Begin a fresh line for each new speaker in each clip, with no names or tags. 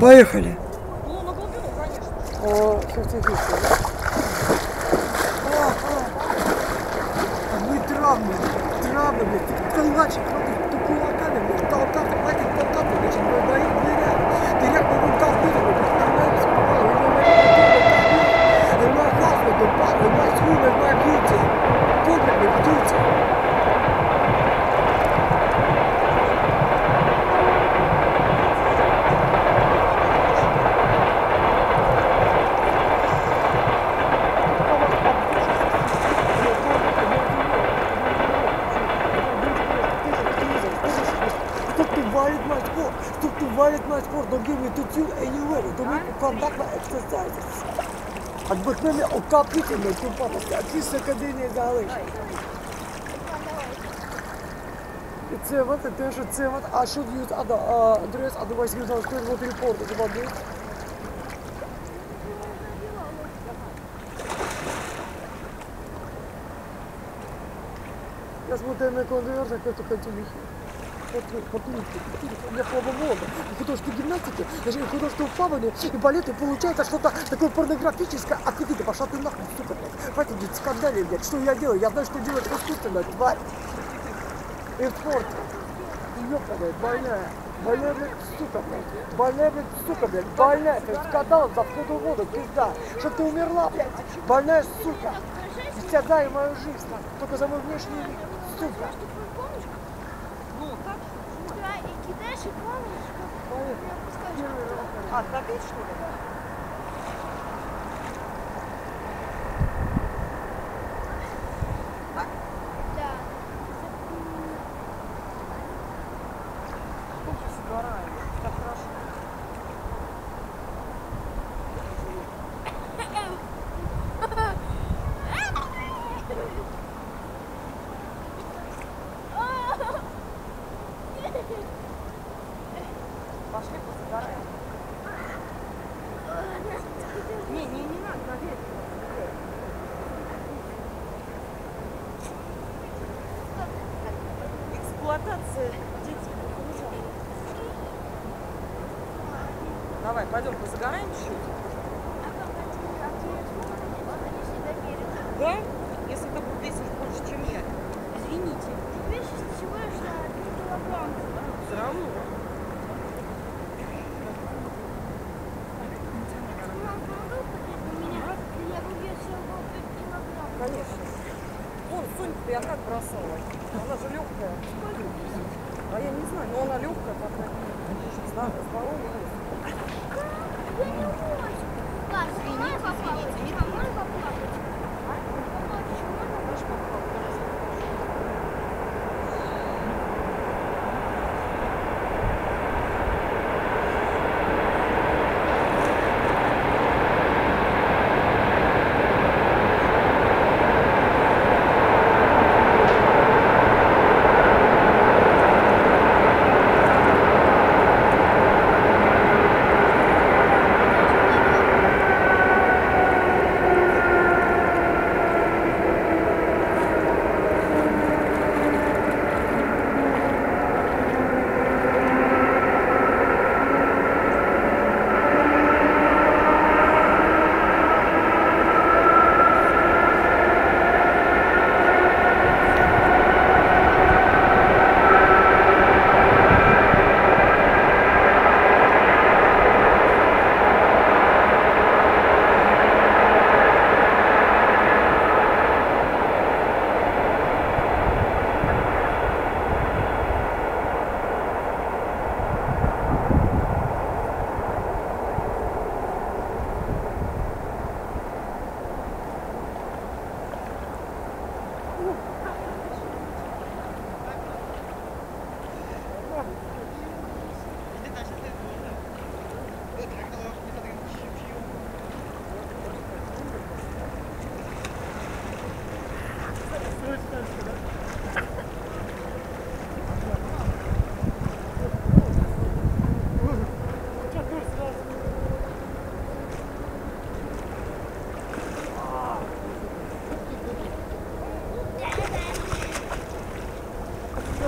Поехали.
На глубину, конечно.
О, 50 мы травмы, травмы, блядь, ты калачик, хватит, ты кулаками, блядь, толкав, хватит толкав, блядь, значит, violate my sport. Don't give me to chill anywhere. Don't make me conduct my exercises. Отдохнем окапительно, купатися, а ті академії залишить. І це от, і те, що це от, а should use other uh, address, otherwise you don't square what report is about this. Я смотрю на конвейер, как это континухи. меня слабоволога, и художественной гимнастики, даже и художественного плавания, и балета, и получается что-то такое порнографическое, а ты пошла ты нахуй, сука, блядь, хватит, скандали, блядь, что я делаю, я знаю, что делать искусственно, тварь, и ёпаная, больная, больная, блядь, сука, блядь, больная, блядь, сука, блядь, больная, ты скандал за входу в воду, пизда, чтоб ты умерла, блядь, больная, сука, истязай мою жизнь, только за мой внешний вид, сука.
Ну, так.
Да, и кидаешь и плаваешь, как я пускаю.
А, топить, что ли? Так хорошо. Эксплуатация детей. Давай, пойдем позагораем чуть-чуть. Да? Если ты весишь больше, чем я.
Извините, ты весишь всего лишь на 3 килограмма.
Все равно.
Мам, помогай у меня, я бы весила 5 килограмм.
Конечно. Вон, Сонька-то я как бросала. Она же легкая. А я не знаю, но она легкая, по крайней мере. Здоровая.
Я не очень. Ладно, извините, извините.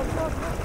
go,
go, go.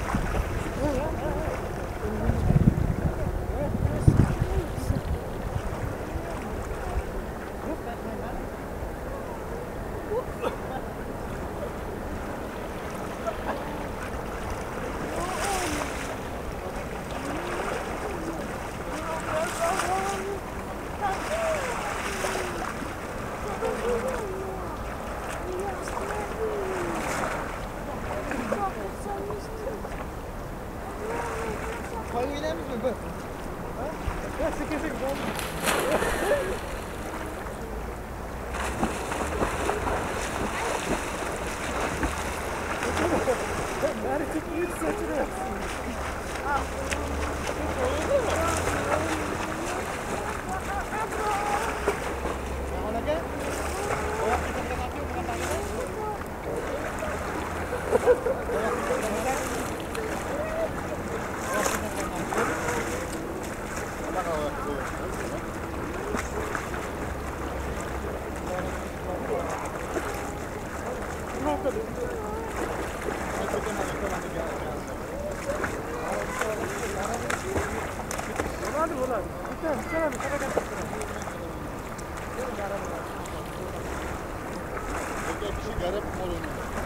Garip molunu.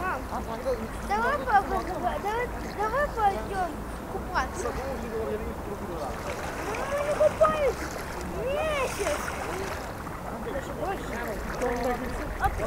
Мам, давай, папа, давай, давай пойдем купаться. Ну, мы не купались месяц. Даже больше. А
ты